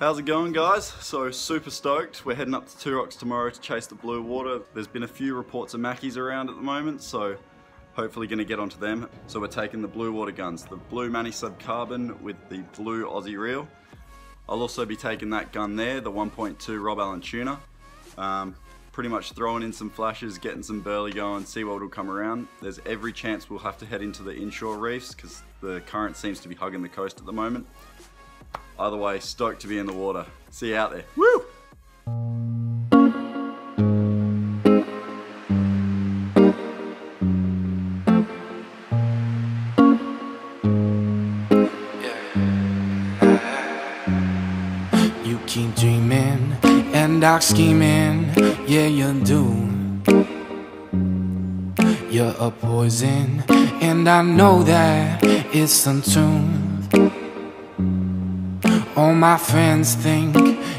How's it going guys? So super stoked. We're heading up to Two Rocks tomorrow to chase the blue water. There's been a few reports of Mackies around at the moment, so hopefully gonna get onto them. So we're taking the blue water guns, the blue Manny Sub Carbon with the blue Aussie reel. I'll also be taking that gun there, the 1.2 Rob Allen Tuna. Um, pretty much throwing in some flashes, getting some burley going, see what will come around. There's every chance we'll have to head into the inshore reefs because the current seems to be hugging the coast at the moment. Either way, stoked to be in the water. See you out there. Woo! You keep dreaming and dark scheming, yeah you do. You're a poison, and I know that it's untuned. All my friends think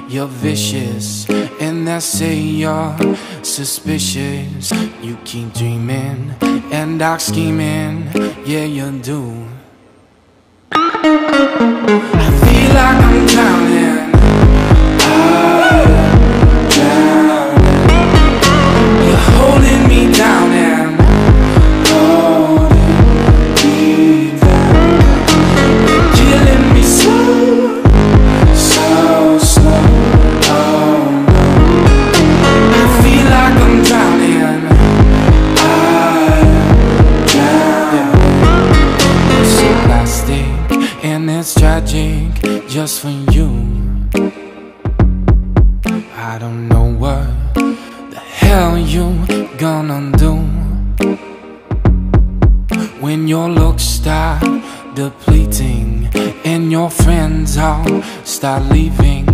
you're vicious, and they say you're suspicious. You keep dreaming and dark scheming, yeah you do. I feel like I'm drowning. It's tragic just for you. I don't know what the hell you gonna do when your looks start depleting and your friends all start leaving.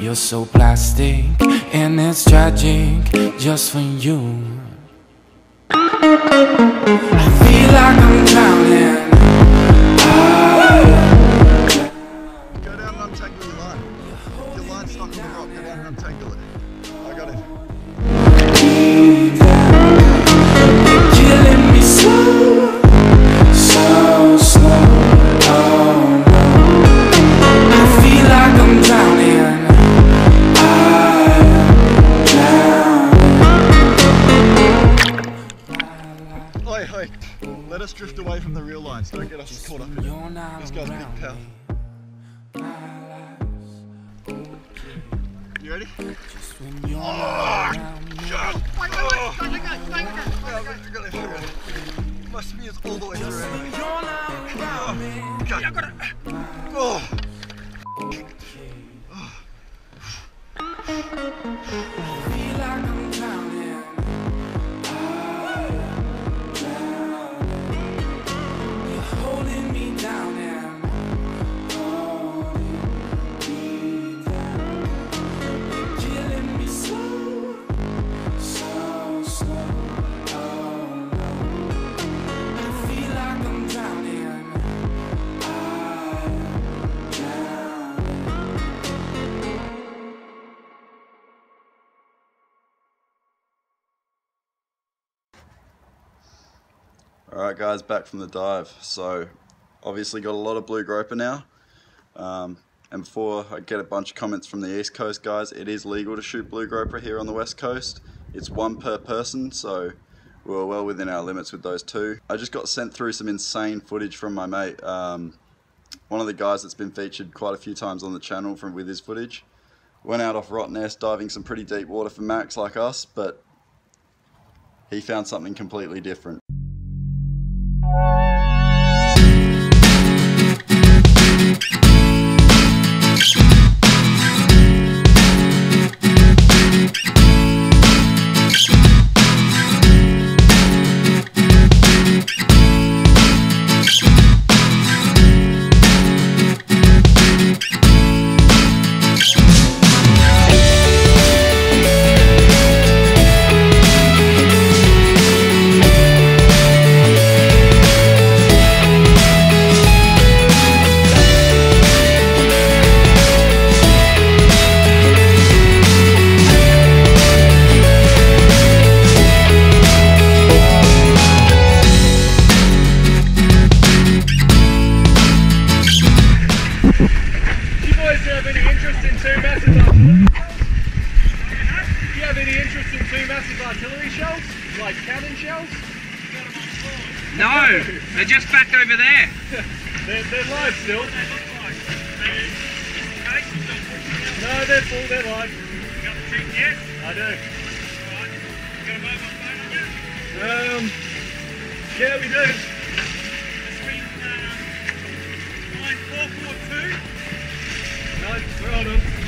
You're so plastic and it's tragic just for you. I feel like I'm drowning. Your stuck on the rock, go down and untangle it. I got it. Killing me slow, so slow. Oh no, I feel like I'm drowning. Oi, oi. Let us drift away from the real lines. Don't get us caught up in it. This guy's big pal. You ready? Just when you're not around me. My spear's all the way through anyway. You're not around me. Okay. I got it. Oh. Alright guys, back from the dive. So, obviously got a lot of blue groper now. Um, and before I get a bunch of comments from the East Coast guys, it is legal to shoot blue groper here on the West Coast. It's one per person, so we are well within our limits with those two. I just got sent through some insane footage from my mate. Um, one of the guys that's been featured quite a few times on the channel from with his footage. Went out off Rottnest diving some pretty deep water for Max like us, but he found something completely different. thank you two massive artillery shells? Like cannon shells? No, they're just back over there. They're, they're live still. No, they're full, they're live. Yes. I do. Got a mobile phone on you? Um, yeah, we do. Between uh, line 442 No, we're on them.